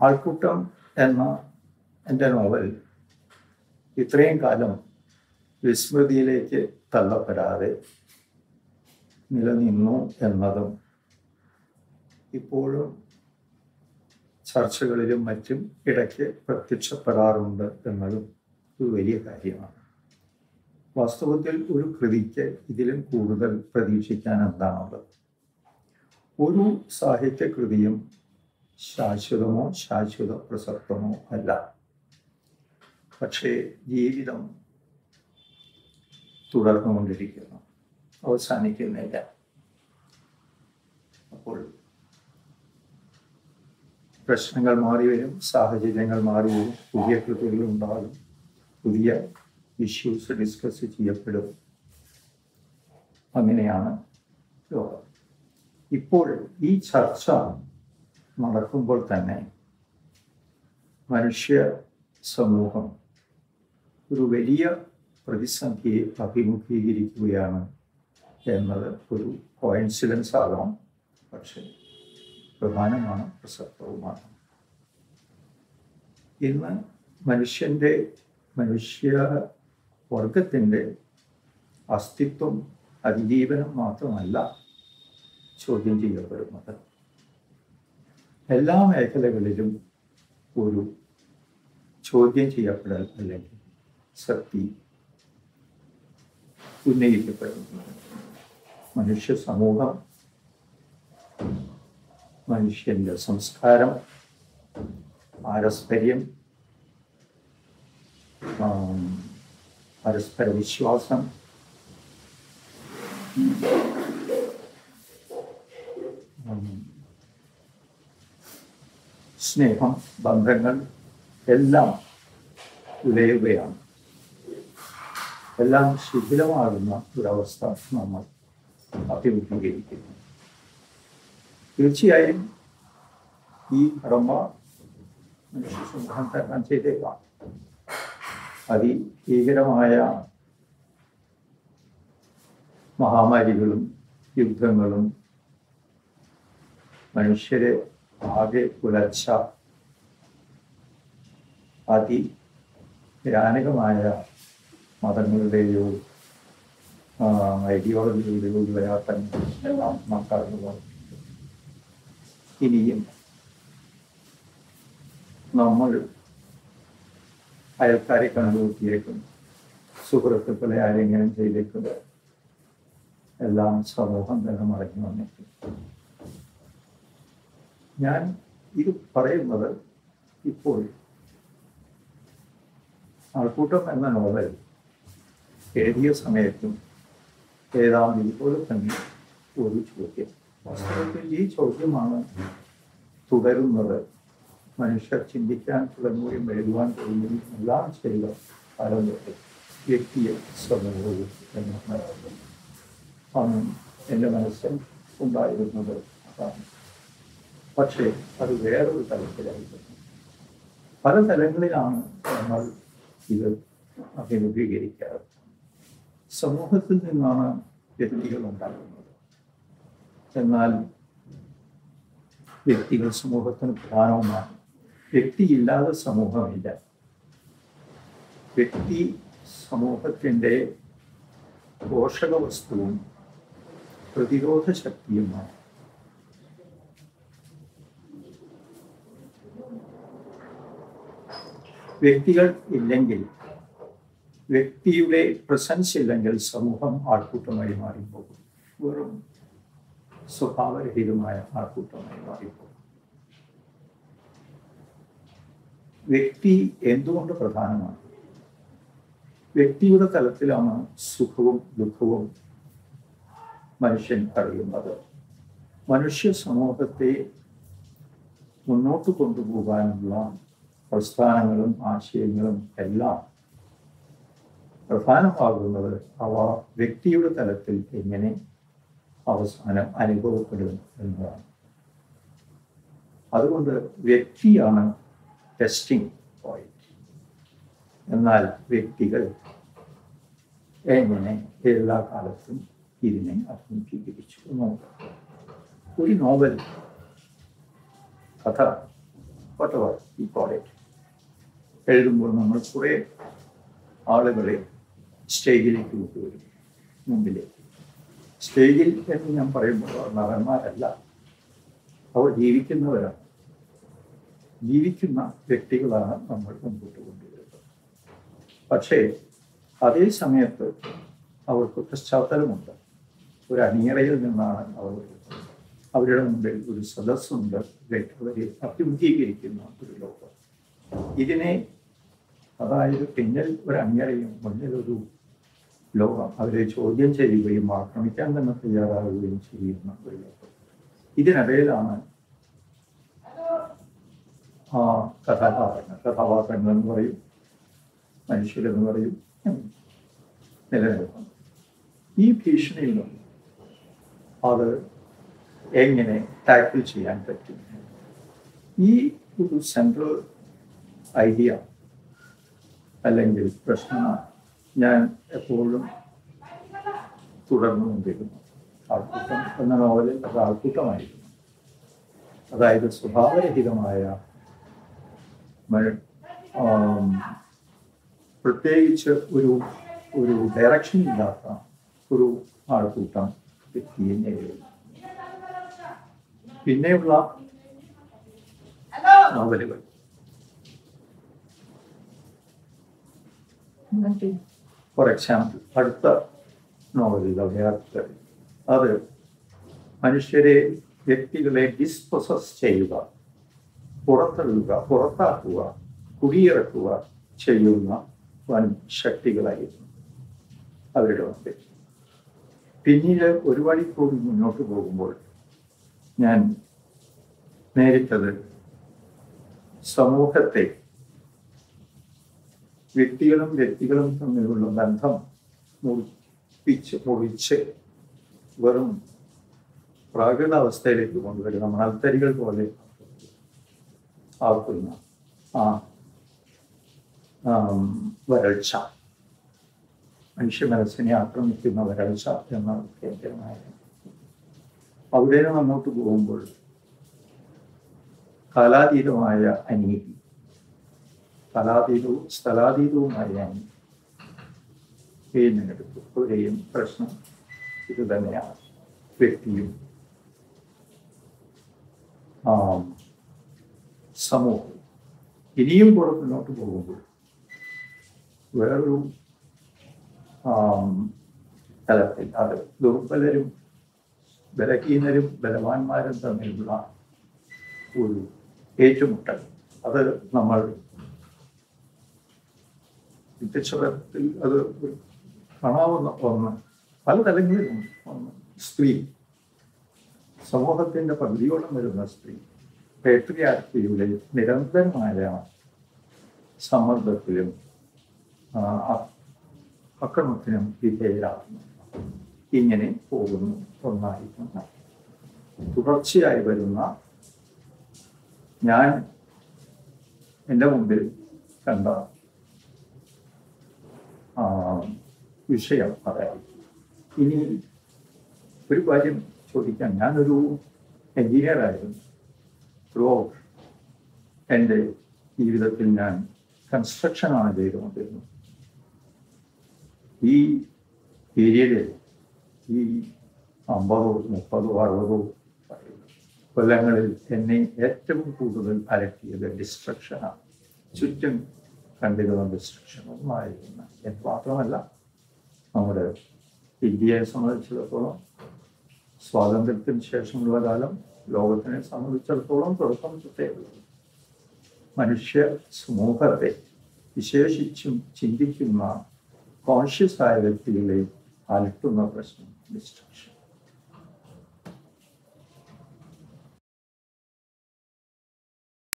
ആൾക്കൂട്ടം എന്ന എന്റെ നോവൽ ഇത്രയും കാലം വിസ്മൃതിയിലേക്ക് തള്ളപ്പെടാതെ നിലനിന്നു എന്നതും ഇപ്പോഴും ചർച്ചകളിലും മറ്റും ഇടയ്ക്ക് പ്രത്യക്ഷപ്പെടാറുണ്ട് എന്നതും ഒരു വലിയ കാര്യമാണ്. വാസ്തവത്തിൽ ഒരു കൃതിക്ക് ഇതിലും കൂടുതൽ പ്രതീക്ഷിക്കാൻ എന്താണുള്ളത്? ഒരു സാഹിത്യകൃതിയും ശാശ്വതമോ ശാശ്വത പ്രസക്തമോ അല്ല. പക്ഷേ ജീവിതം തുടർന്നുകൊണ്ടിരിക്കുന്നു അവസാനിക്കുന്നില്ല. അപ്പോൾ പ്രശ്നങ്ങൾ മാറി വരും സാഹചര്യങ്ങൾ മാറി വരും പുതിയ കൃതികൾ ഉണ്ടാകും പുതിയ ഇഷ്യൂസ് ഡിസ്കസ് ചെയ്യപ്പെടും. അങ്ങനെയാണ് ലോകം. ഇപ്പോൾ ഈ ചർച്ച നടക്കുമ്പോൾ തന്നെ മനുഷ്യ സമൂഹം ഒരു വലിയ പ്രതിസന്ധിയെ അഭിമുഖീകരിക്കുകയാണ് എന്നത് ഒരു കോയിൻസിഡൻസ് ആകാം. പക്ഷേ പ്രധാനമാണ് പ്രസക്തവുമാണ്. ഇന്ന് മനുഷ്യന്റെ മനുഷ്യ വർഗത്തിന്റെ അസ്തിത്വം അതിജീവനം മാത്രമല്ല ചോദ്യം ചെയ്യപ്പെടുന്നത്. എല്ലാ മേഖലകളിലും ഒരു ചോദ്യം ചെയ്യപ്പെടൽ അല്ലെങ്കിൽ ശക്തി ഉന്നയിക്കപ്പെടുന്നു. മനുഷ്യ സമൂഹം മനുഷ്യന്റെ സംസ്കാരം പാരസ്പര്യം പരസ്പര വിശ്വാസം ഉം, സ്നേഹം ബന്ധങ്ങൾ എല്ലാം ഉലയുകയാണ് എല്ലാം ശിഥിലമാകുന്ന ഒരവസ്ഥ നമ്മൾ അഭിമുഖീകരിക്കുന്നു. തീർച്ചയായും ഈ കടമ്പ മനുഷ്യ സമൂഹം തരണം ചെയ്തേക്കാം. അതിഭീകരമായ മഹാമാരികളും യുദ്ധങ്ങളും മനുഷ്യരെ ആകെ ഉലച്ച അതിഭയാനകമായ മതങ്ങളുടെയോ ഐഡിയോളജിയുടെയോ വിളയാട്ടങ്ങൾ എല്ലാം നാം കടന്നു ഇനിയും നമ്മൾ അയൽക്കാരെ കണ്ടുകൂട്ടിയേക്കും സുഹൃത്തുക്കളെ ആരെങ്കിലും ചെയ്തേക്കും. എല്ലാം സമൂഹം തന്നെ മടങ്ങി വന്നേക്കും ഞാൻ ഇത് പറയുന്നത് ഇപ്പോൾ ആൾക്കൂട്ടം എന്ന നോവൽ എഴുതിയ സമയത്തും ഏതാണ്ട് ഇതുപോലെ തന്നെ ഒരു ചോദ്യം. വാസ്തവത്തിൽ ഈ ചോദ്യമാണ് തുടരുന്നത്. മനുഷ്യർ ചിന്തിക്കാൻ തുടങ്ങുകയും എഴുതുവാൻ തുടങ്ങുകയും എല്ലാം ചെയ്ത കാലം തൊട്ട് വ്യക്തിയെ സമൂഹവും എന്നാണ് അന്ന് എന്റെ മനസ്സിൽ ഉണ്ടായിരുന്നത് അതാണ്. പക്ഷേ അത് വേറൊരു തലത്തിലായിരുന്നു. പല തലങ്ങളിലാണ് നമ്മൾ ഇത് അഭിമുഖീകരിക്കാറ്. സമൂഹത്തിൽ നിന്നാണ് വ്യക്തികൾ ഉണ്ടാകുന്നത്. എന്നാൽ വ്യക്തികൾ സമൂഹത്തിന് പ്രധാനവുമാണ്. വ്യക്തിയില്ലാതെ സമൂഹമില്ല. വ്യക്തി സമൂഹത്തിന്റെ പോഷക വസ്തുവും പ്രതിരോധ ശക്തിയുമാണ് വ്യക്തികൾ ഇല്ലെങ്കിൽ വ്യക്തിയുടെ പ്രസൻസ് ഇല്ലെങ്കിൽ സമൂഹം ആൾക്കൂട്ടമായി മാറിപ്പോകും. വെറും സ്വഭാവരഹിതമായ ആൾക്കൂട്ടമായി മാറിപ്പോകും. വ്യക്തി എന്തുകൊണ്ട് പ്രധാനമാണ്? വ്യക്തിയുടെ തലത്തിലാണ് സുഖവും ദുഃഖവും മനുഷ്യൻ അറിയുന്നത് മനുഷ്യ സമൂഹത്തെ മുന്നോട്ട് കൊണ്ടുപോകാനുള്ള പ്രസ്ഥാനങ്ങളും ആശയങ്ങളും എല്ലാം പ്രധാനമാകുന്നത് അവ വ്യക്തിയുടെ തലത്തിൽ എങ്ങനെ അവസാനം അനുഭവപ്പെടും എന്നതാണ്. അതുകൊണ്ട് വ്യക്തിയാണ് ടെസ്റ്റിംഗ് പോയിന്റ് എന്നാൽ വ്യക്തികൾ എങ്ങനെ എല്ലാ കാലത്തും ഇതിനെ അഭിമുഖീകരിച്ചു നോക്കാം? ഒരു നോവൽ കഥ you ഈ it എഴുതുമ്പോൾ നമ്മൾ കുറേ ആളുകളെ സ്റ്റേജിലേക്ക് കൊണ്ടുവരും മുമ്പിലേക്ക് സ്റ്റേജിൽ എന്ന് ഞാൻ പറയുമ്പോൾ നടന്മാരല്ല. അവർ ജീവിക്കുന്നവരാണ്. ജീവിക്കുന്ന വ്യക്തികളാണ് നമ്മൾ മുമ്പോട്ട് കൊണ്ടുവരുന്നത്. പക്ഷേ അതേ സമയത്ത് അവർക്ക് പശ്ചാത്തലമുണ്ട്. ഒരു അണിയറയിൽ നിന്നാണ് അവർ അവരുടെ മുമ്പിൽ ഒരു സദസ്സുണ്ട്. അവരെ അഭിമുഖീകരിക്കുന്ന ഒരു ലോകം. ഇതിനെ അതായത് പിന്നിൽ ഒരു അങ്ങരയും മുന്നിൽ ഒരു ലോകം അവരെ ചോദ്യം ചെയ്യുകയും ആക്രമിക്കാൻ തന്നെ തയ്യാറാവുകയും ചെയ്യുന്ന ഒരു ലോകം. ഇതിനിടയിലാണ് ആ കഥാപാത്രങ്ങൾ. കഥാപാത്രങ്ങൾ എന്ന് പറയും മനുഷ്യരെന്ന് പറയും നിലനിൽക്കുന്നത് ഈ ഭീഷണിയിൽ നിന്നും അത് എങ്ങനെ ടാക്കിൾ ചെയ്യാൻ പറ്റും? ഈ ഒരു സെൻട്രൽ ഐഡിയ അല്ലെങ്കിൽ പ്രശ്നമാണ് ഞാൻ എപ്പോഴും തുടർന്നുകൊണ്ടിരുന്നു ആൾക്കൂട്ടം എന്ന നോവലിൽ അത് ആൾക്കൂട്ടമായിരുന്നു. അതായത് സ്വഭാവരഹിതമായ പ്രത്യേകിച്ച് ഒരു ഒരു ഡയറക്ഷൻ ഇല്ലാത്ത ഒരു ആൾക്കൂട്ടം വ്യക്തിയെ നേരിടുന്നു പിന്നെയുള്ള നോവലുകൾ. ഫോർ എക്സാമ്പിൾ അടുത്ത നോവലുകൾ നേരത്തെ അത് മനുഷ്യരെ വ്യക്തികളെ ഡിസ്പൊസസ് ചെയ്യുക പുറത്തെടുക്കുക പുറത്താക്കുക കുടിയിറക്കുക ചെയ്യുന്ന വൻ ശക്തികളായിരുന്നു അവരുടെ മുമ്പിൽ പിന്നീട് ഒരു വഴി കൂടി മുന്നോട്ട് പോകുമ്പോൾ ഞാൻ നേരിട്ടത് സമൂഹത്തെ വ്യക്തികളും വ്യക്തികളും തമ്മിലുള്ള ബന്ധം മുറിപ്പിച്ച് മുറിച്ച് വെറും പ്രാകൃത അവസ്ഥയിലേക്ക് കൊണ്ടുവരുന്ന മണൽത്തരികൾ പോലെ ആക്കുന്ന ആ ആം, വരൾച്ച. മനുഷ്യ മനസ്സിനെ ആക്രമിക്കുന്ന വരൾച്ച എന്ന കേന്ദ്രമായ അവിടെ നിന്ന് അങ്ങോട്ട് പോകുമ്പോൾ കാലാതീതമായ അനീതി കാലാതീതവും സ്ഥലാതീതവുമായ അനീതി തിരഞ്ഞെടുത്തു പ്രശ്നം ഇത് തന്നെയാണ് വ്യക്തിയും സമൂഹവും. ഇനിയും കൂടെ മുന്നോട്ട് പോകുമ്പോൾ വേറൊരു തലത്തിൽ അത് ദുർബലരും ബലഹീനരും ബലവാന്മാരും തമ്മിലുള്ള ഒരു ഏറ്റുമുട്ടൽ. അത് നമ്മൾ വ്യത്യസ്തത്തിൽ അത് കാണാവുന്ന ഒന്ന്. പല തലങ്ങളിലും ഒന്ന്. സ്ത്രീ. സമൂഹത്തിന്റെ പകുതിയോളം വരുന്ന സ്ത്രീ. പേട്രിയാർക്കിയുടെ നിരന്തരമായ സമ്മർദ്ദത്തിലും അക്രമത്തിനും വിധേയരാകുന്നു. ഇങ്ങനെ പോകുന്നു. ഒന്നായി തുടർച്ചയായി വരുന്ന ഞാൻ എന്റെ മുമ്പിൽ കണ്ട വിഷയം അതായത് ഇനി ഒരു കാര്യം ചോദിക്കാം. ഞാനൊരു എഞ്ചിനീയർ ആയിരുന്നു ത്രൂ ഔട്ട് എന്റെ ജീവിതത്തിൽ ഞാൻ കൺസ്ട്രക്ഷനാണ് ചെയ്തുകൊണ്ടിരുന്നത്. ഈ പീരീഡിൽ ഈ അമ്പതോ മുപ്പതോ അറുപതോ കൊല്ലങ്ങളിൽ എന്നെ ഏറ്റവും കൂടുതൽ അലട്ടിയത് ഡിസ്ട്രക്ഷനാണ് ചുറ്റും കണ്ടിരുന്ന ഡിസ്ട്രക്ഷൻ ഒന്നായിരുന്നു എന്ന് മാത്രമല്ല നമ്മുടെ ഇന്ത്യയെ സംബന്ധിച്ചിടത്തോളം സ്വാതന്ത്ര്യത്തിന് ശേഷമുള്ള കാലം ലോകത്തിനെ സംബന്ധിച്ചിടത്തോളം തുടക്കം ഉള്ളത് മനുഷ്യ സമൂഹത്തെ വിശേഷിച്ചും ചിന്തിക്കുന്ന കോൺഷ്യസ് ആയ വ്യക്തികളെ അലട്ടുന്ന പ്രശ്നം ഡിസ്ട്രക്ഷൻ